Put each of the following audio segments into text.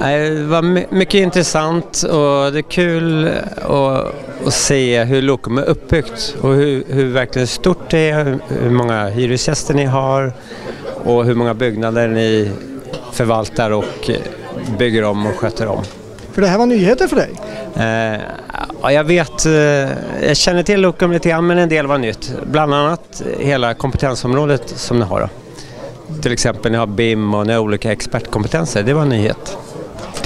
Det var my- mycket intressant och det är kul att, att se hur Lokum är uppbyggt och hur, hur verkligen stort det är, hur- hur många hyresgäster ni har och hur många byggnader ni förvaltar och bygger om och sköter om. För det här var nyheter för dig. Eh, ja, jag vet, eh, jag känner till Lokum lite grann men en del var nytt. Bland annat hela kompetensområdet som ni har. Då. Till exempel ni har BIM och ni har olika expertkompetenser, det var en nyhet.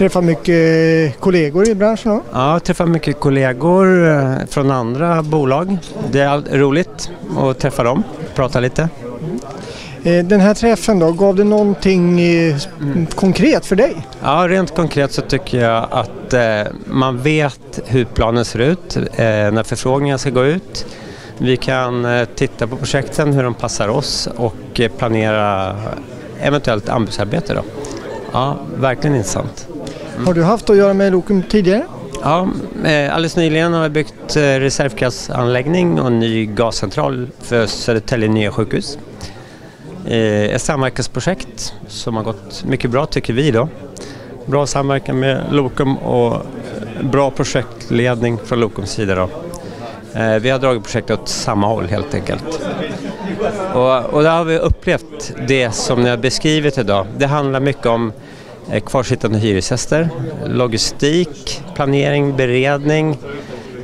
Träffar mycket kollegor i branschen. då. Ja, jag träffar mycket kollegor eh, från andra bolag. Det är roligt att träffa dem, prata lite. Eh, Den här träffen då, gav det någonting eh, konkret för dig? Ja, rent konkret så tycker jag att eh, man vet hur planen ser ut eh, när förfrågningar ska gå ut. Vi kan eh, titta på projekten, hur de passar oss och planera eventuellt anbudsarbete. Då. Ja, verkligen intressant. Har du haft att göra med Lokum tidigare? Ja, eh, alldeles nyligen har vi byggt eh, reservgasanläggning reservkraftsanläggning och en ny gascentral för Södertälje nya sjukhus. Eh, ett samverkansprojekt som har gått mycket bra tycker vi då. Bra samverkan med Lokum och bra projektledning från Lokums sida då. Vi har dragit projektet åt samma håll helt enkelt. Och, och där har vi upplevt det som ni har beskrivit idag. Det handlar mycket om Eh, kvarsittande hyresgäster, logistik, planering, beredning,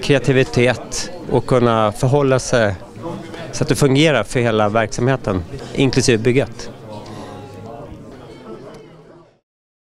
kreativitet och kunna förhålla sig så att det fungerar för hela verksamheten, inklusive bygget.